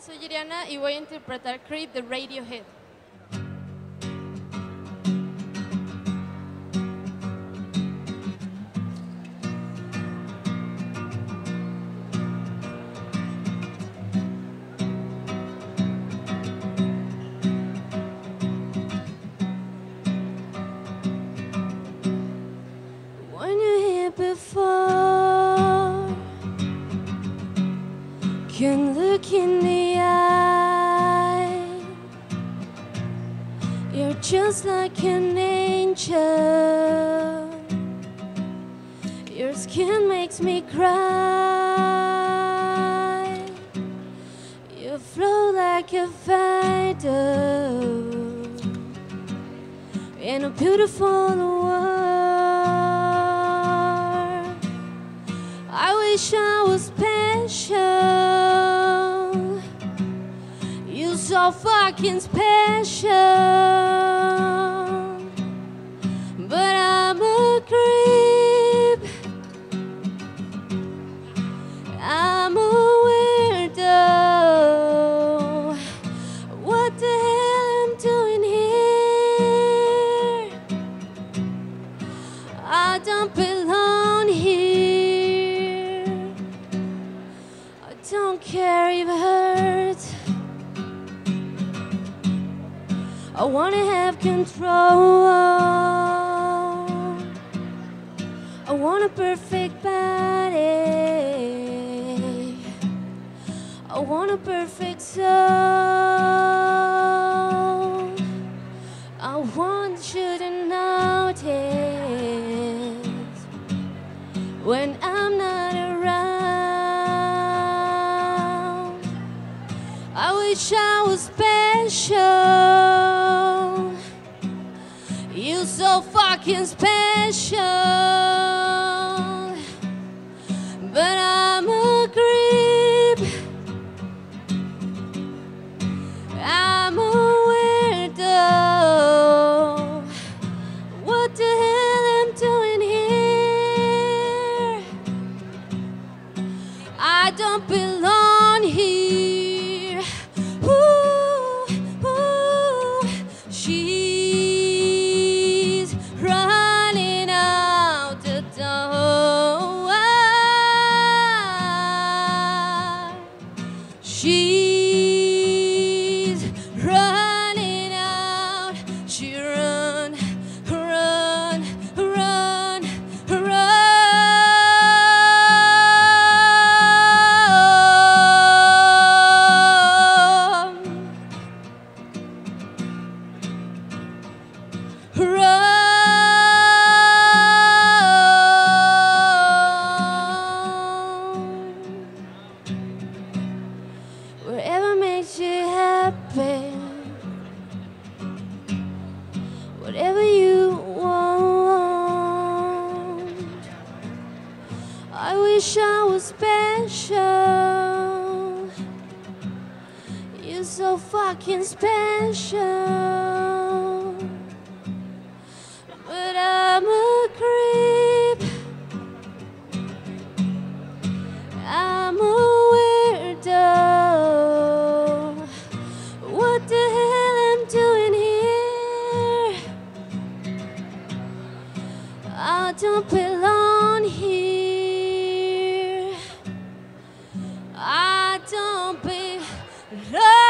Soy Iriana y voy a interpretar Creep de Radiohead. Just like an angel. Your skin makes me cry. You flow like a fighter in a beautiful world. So fucking special. I wanna have control. I want a perfect body. I want a perfect soul. I want you to notice when I'm not around. I wish I was special. Fucking special. But I'm a creep. I'm a weirdo. What the hell I'm doing here? I don't belong here. Ooh, ooh, she's out. Wish I was special. You're so fucking special. But I'm a creep. I'm a weirdo. What the hell I'm doing here? I don't belong here. Belong.